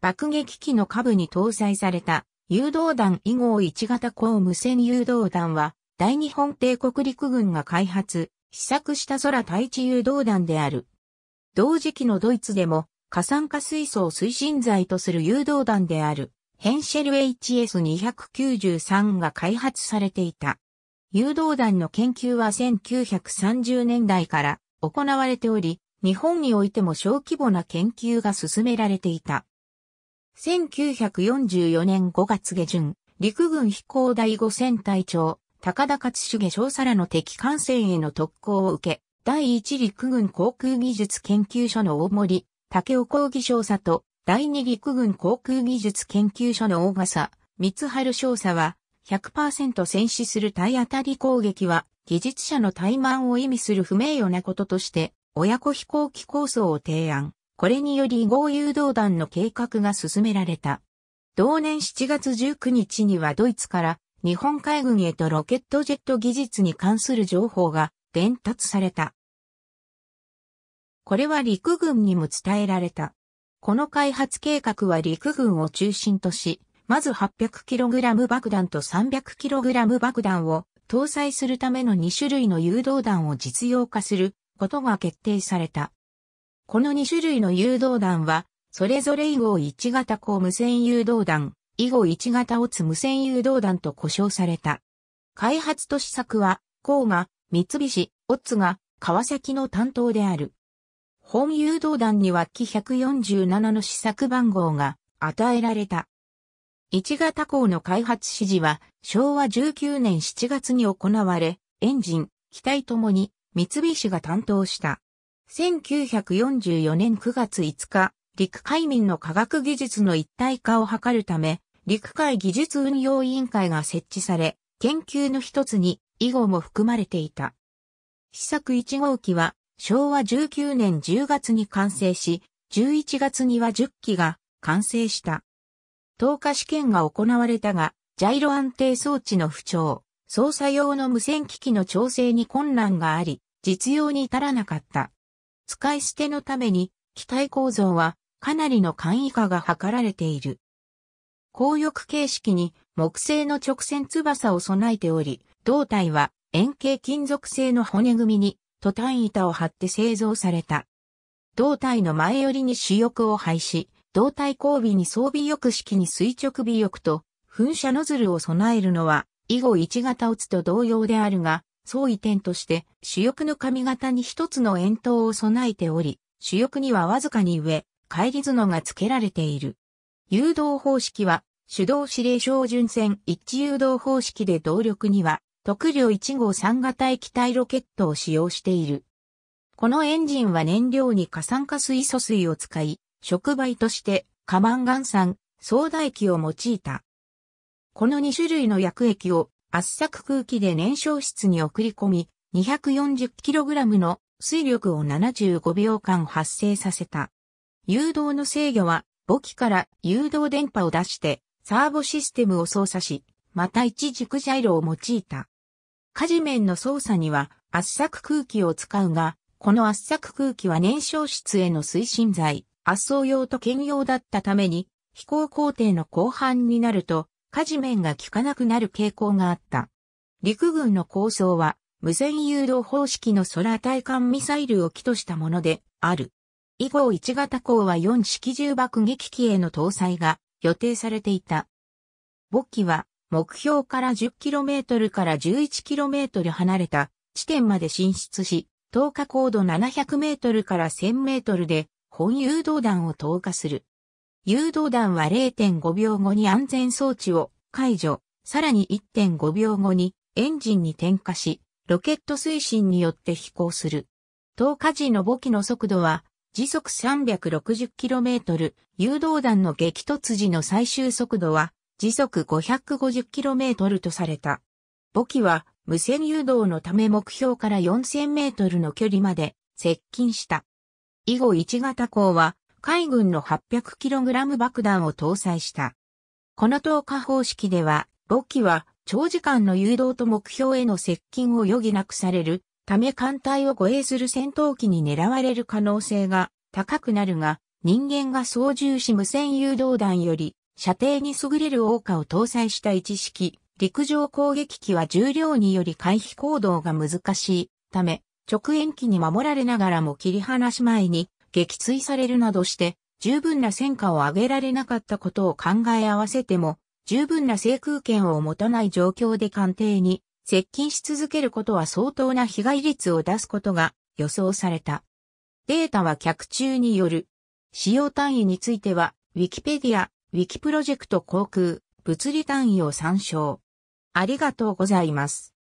爆撃機の下部に搭載された誘導弾以号1型高無線誘導弾は大日本帝国陸軍が開発、試作した空対地誘導弾である。同時期のドイツでも過酸化水素を推進剤とする誘導弾であるヘンシェル HS293 が開発されていた。誘導弾の研究は1930年代から行われており、日本においても小規模な研究が進められていた。1944年5月下旬、陸軍飛行第5戦隊長、高田勝重少佐らの敵艦船への特攻を受け、第一陸軍航空技術研究所の大森、竹尾講義少佐と第二陸軍航空技術研究所の大笠、三春少佐は100%戦死する体当たり攻撃は技術者の怠慢を意味する不名誉なこととして親子飛行機構想を提案。これにより合誘導弾の計画が進められた。同年7月19日にはドイツから日本海軍へとロケットジェット技術に関する情報が伝達された。これは陸軍にも伝えられた。この開発計画は陸軍を中心とし、まず 800kg 爆弾と 300kg 爆弾を搭載するための2種類の誘導弾を実用化することが決定された。この2種類の誘導弾は、それぞれ以後1型高無線誘導弾、以後1型オツ無線誘導弾と呼称された。開発と試作は、高が三菱、オツが川崎の担当である。本誘導弾には機147の試作番号が与えられた。1型鋼の開発指示は昭和19年7月に行われ、エンジン、機体ともに三菱が担当した。1944年9月5日、陸海民の科学技術の一体化を図るため、陸海技術運用委員会が設置され、研究の一つに以後も含まれていた。試作1号機は昭和19年10月に完成し、11月には10機が完成した。投下試験が行われたが、ジャイロ安定装置の不調、操作用の無線機器の調整に困難があり、実用に至らなかった。使い捨てのために、機体構造はかなりの簡易化が図られている。高翼形式に木製の直線翼を備えており、胴体は円形金属製の骨組みにトタン板を張って製造された。胴体の前寄りに主翼を配し、胴体後尾に装備翼式に垂直尾翼と噴射ノズルを備えるのは、以後1型オツと同様であるが、相違点として主翼の髪型に一つの円筒を備えており、主翼にはわずかに上、帰り角が付けられている。誘導方式は、手動指令小順線一致誘導方式で動力には、特量1号3型液体ロケットを使用している。このエンジンは燃料に過酸化水素水を使い、触媒として、カマンガン酸、ソーダ液を用いた。この2種類の薬液を圧搾空気で燃焼室に送り込み、240kg の水力を75秒間発生させた。誘導の制御は簿記から誘導電波を出してサーボシステムを操作し、また一軸ジャイロを用いた。火事面の操作には圧搾空気を使うが、この圧搾空気は燃焼室への推進剤、圧送用と兼用だったために、飛行工程の後半になると、火事面が効かなくなる傾向があった。陸軍の構想は、無線誘導方式の空対艦ミサイルを起としたものである。以後1型鋼は4式重爆撃機への搭載が予定されていた。母機は目標から 10km から 11km 離れた地点まで進出し、投下高度 700m から 1000m で本誘導弾を投下する。誘導弾は0.5秒後に安全装置を解除、さらに1.5秒後にエンジンに点火し、ロケット推進によって飛行する。投下時の母機の速度は時速 360km、誘導弾の激突時の最終速度は時速 550km とされた。母機は無線誘導のため目標から 4000m の距離まで接近した。以後1型鋼は海軍の 800kg 爆弾を搭載した。この投下方式では、母機は長時間の誘導と目標への接近を余儀なくされるため艦隊を護衛する戦闘機に狙われる可能性が高くなるが、人間が操縦し無線誘導弾より射程に優れる桜花を搭載した一式、陸上攻撃機は重量により回避行動が難しいため、直縁機に守られながらも切り離し前に撃墜されるなどして十分な戦果を上げられなかったことを考え合わせても、十分な制空権を持たない状況で艦艇に接近し続けることは相当な被害率を出すことが予想された。データは客中による。使用単位については、ウィキペディア、ウィキプロジェクト航空、物理単位を参照。ありがとうございます。